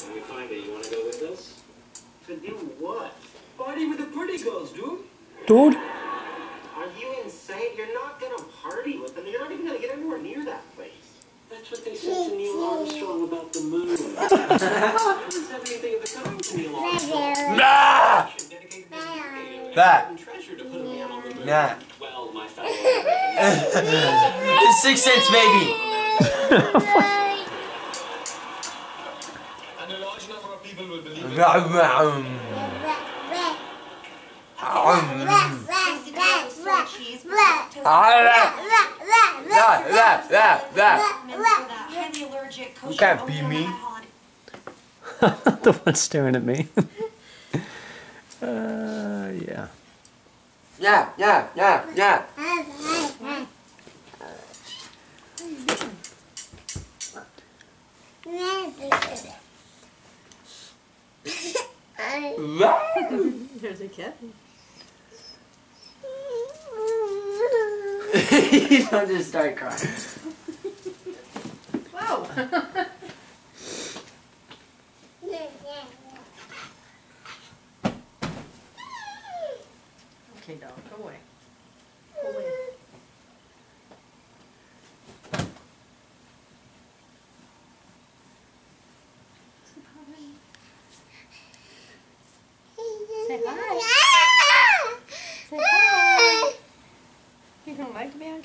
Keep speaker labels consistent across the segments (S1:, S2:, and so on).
S1: When we find it, you want to go with us?
S2: To do what?
S1: Party with the pretty girls, dude.
S3: Dude?
S2: Are you insane? You're not gonna party with them. You're not even gonna get anywhere near that place.
S1: That's what they said to Neil Armstrong about the moon. I didn't have anything of the kind to Neil Armstrong.
S4: Nah!
S1: Dedicated to dedicated
S4: That.
S1: treasure to put a man on the moon.
S4: Nah.
S1: Well, my fellow Americans.
S4: Six cents, baby.
S1: and a large number of people will believe it.
S4: Rum,
S5: cheese.
S4: That, that, that, that.
S5: Highly allergic.
S4: You can't be me.
S3: the one staring at me. uh, yeah.
S4: Yeah, yeah, yeah, yeah.
S6: There's a kid.
S4: you don't just start crying.
S6: Whoa. okay, dog, go away. Go away. Say hi. Say hi. You don't like to be on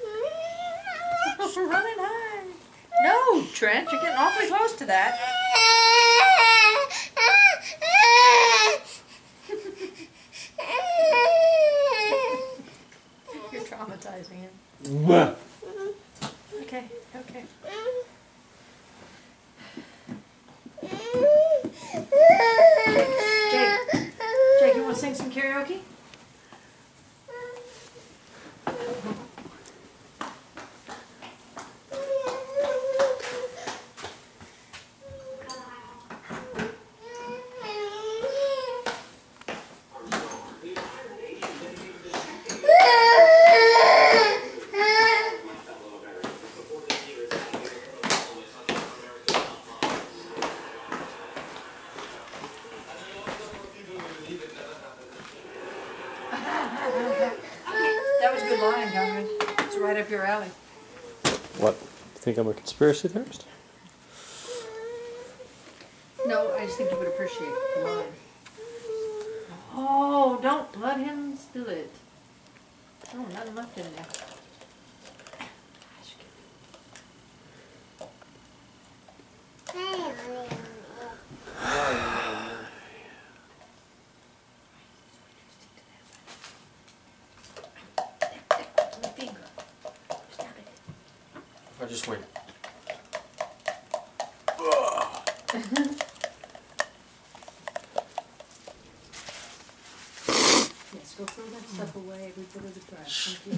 S6: camera? Running high. No, Trent, you're getting awfully close to that. You're traumatizing him. Okay, okay. Jake, Jake, you want to sing some karaoke? That was a good line, Conrad. It's right up your alley.
S3: What? You Think I'm a conspiracy theorist?
S6: No, I just think you would appreciate the line. Oh, don't let him spill it. Oh, nothing left in there.
S4: Just went.
S6: Yes, go throw that stuff away. We put it in the trash.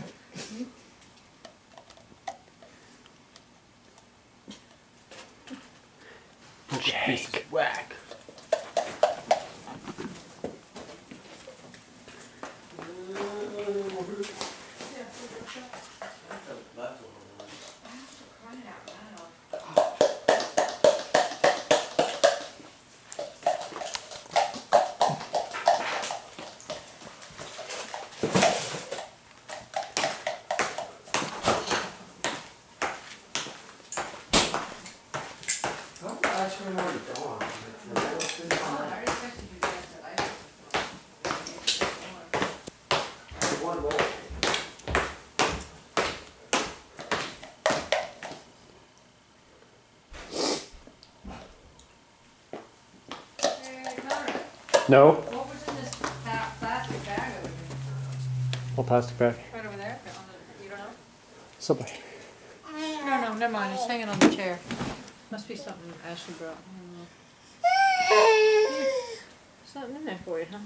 S3: No?
S6: What was in this plastic bag over here?
S3: i.
S6: Right over there? On the- You don't know?
S3: Somebody.
S6: No, no, never mind, it's hanging on the chair. Must be something Ashley brought. Something in there for you, huh?